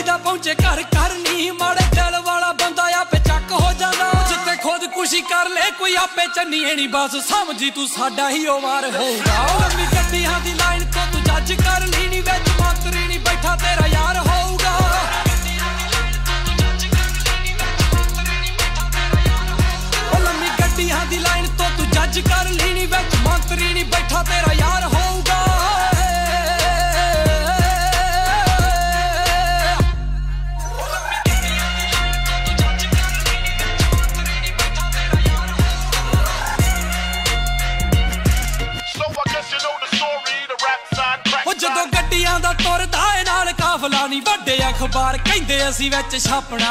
ਪਹੁੰਚੇ ਘਰ ਘਰ ਨਹੀਂ। ਮਾੜੇ ਦਿਲ ਵਾਲਾ ਬੰਦਾ ਆਪੇ ਚੱਕ ਹੋ ਜਾਂਦਾ। ਜਿੱਤੇ ਖੁਦਕੁਸ਼ੀ ਕਰ ਲੈ, ਕੋਈ ਆਪੇ ਚੰਨੀਏ ਨਹੀਂ ਬਸ ਸਮਝੀ ਤੂੰ ਸਾਡਾ ਹੀ ਉਹ ਵਾਰ ਹੋਊਗਾ। ਲੰਮੀ ਗੱਡੀਆਂ ਦੀ ਲਾਈਨ ਤੋਂ ਤੂੰ ਜੱਜ ਕਰ ਲਈ ਨਹੀਂ ਵਿੱਚ ਮੰਤਰੀ ਨਹੀਂ ਬੈਠਾ ਤੇਰਾ ਯਾਰ ਹੋਊਗਾ। ਲੰਮੀ ਗੱਡੀਆਂ ਦੀ ਲਾਈਨ ਤੋਂ ਤੂੰ ਜੱਜ ਕਰ ਜਦੋਂ ਦਾ ਤੁਰਦਾ ਏ ਨਾਲ ਕਾਫਲਾ ਨਹੀਂ ਵੱਡੇ ਅਖਬਾਰ ਕਹਿੰਦੇ ਅਸੀਂ ਵਿੱਚ ਛਾਪਣਾ।